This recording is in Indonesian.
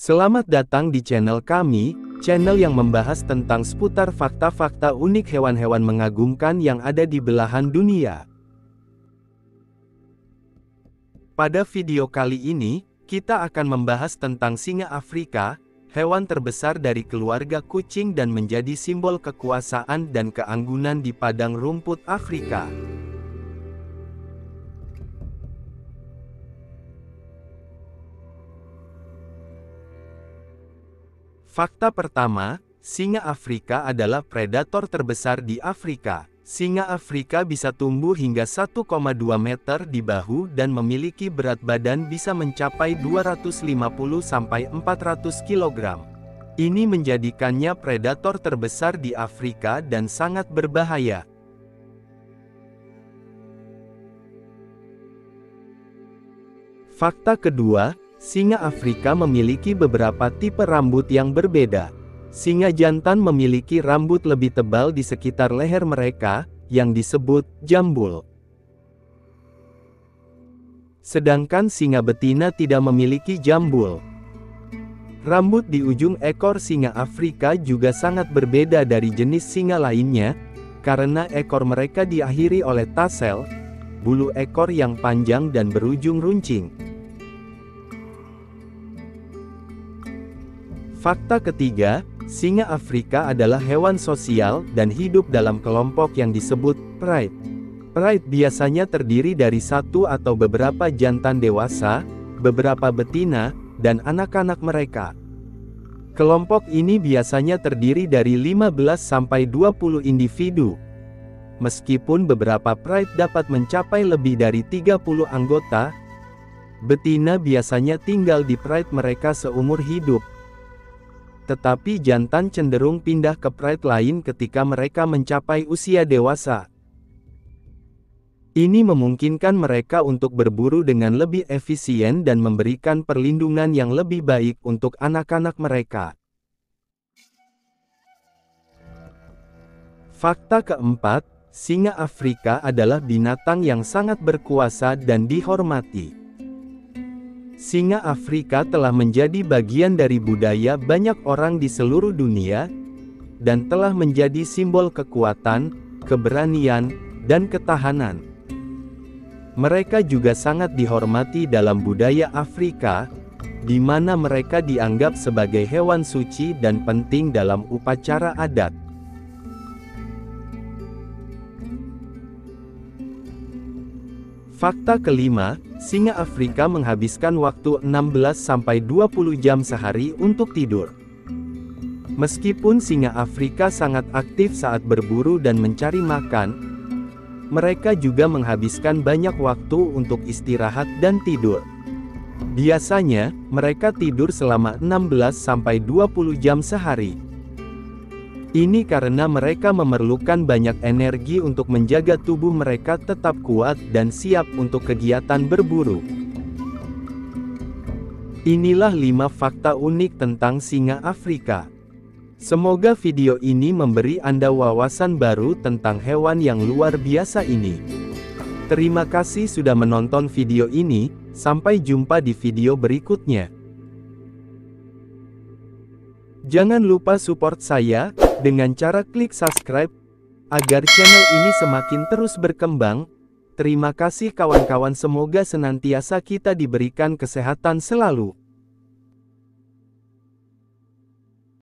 Selamat datang di channel kami, channel yang membahas tentang seputar fakta-fakta unik hewan-hewan mengagumkan yang ada di belahan dunia. Pada video kali ini, kita akan membahas tentang singa Afrika, hewan terbesar dari keluarga kucing dan menjadi simbol kekuasaan dan keanggunan di padang rumput Afrika. Fakta pertama, singa Afrika adalah predator terbesar di Afrika. Singa Afrika bisa tumbuh hingga 1,2 meter di bahu dan memiliki berat badan bisa mencapai 250-400 kg. Ini menjadikannya predator terbesar di Afrika dan sangat berbahaya. Fakta kedua, Singa Afrika memiliki beberapa tipe rambut yang berbeda. Singa jantan memiliki rambut lebih tebal di sekitar leher mereka, yang disebut jambul. Sedangkan singa betina tidak memiliki jambul. Rambut di ujung ekor singa Afrika juga sangat berbeda dari jenis singa lainnya, karena ekor mereka diakhiri oleh tasel, bulu ekor yang panjang dan berujung runcing. Fakta ketiga, singa Afrika adalah hewan sosial dan hidup dalam kelompok yang disebut pride. Pride biasanya terdiri dari satu atau beberapa jantan dewasa, beberapa betina, dan anak-anak mereka. Kelompok ini biasanya terdiri dari 15-20 individu. Meskipun beberapa pride dapat mencapai lebih dari 30 anggota, betina biasanya tinggal di pride mereka seumur hidup, tetapi jantan cenderung pindah ke pride lain ketika mereka mencapai usia dewasa. Ini memungkinkan mereka untuk berburu dengan lebih efisien dan memberikan perlindungan yang lebih baik untuk anak-anak mereka. Fakta keempat, singa Afrika adalah binatang yang sangat berkuasa dan dihormati. Singa Afrika telah menjadi bagian dari budaya banyak orang di seluruh dunia, dan telah menjadi simbol kekuatan, keberanian, dan ketahanan. Mereka juga sangat dihormati dalam budaya Afrika, di mana mereka dianggap sebagai hewan suci dan penting dalam upacara adat. Fakta kelima, singa Afrika menghabiskan waktu 16-20 jam sehari untuk tidur. Meskipun singa Afrika sangat aktif saat berburu dan mencari makan, mereka juga menghabiskan banyak waktu untuk istirahat dan tidur. Biasanya, mereka tidur selama 16-20 jam sehari. Ini karena mereka memerlukan banyak energi untuk menjaga tubuh mereka tetap kuat dan siap untuk kegiatan berburu. Inilah 5 fakta unik tentang singa Afrika. Semoga video ini memberi Anda wawasan baru tentang hewan yang luar biasa ini. Terima kasih sudah menonton video ini, sampai jumpa di video berikutnya. Jangan lupa support saya, dengan cara klik subscribe, agar channel ini semakin terus berkembang. Terima kasih kawan-kawan semoga senantiasa kita diberikan kesehatan selalu.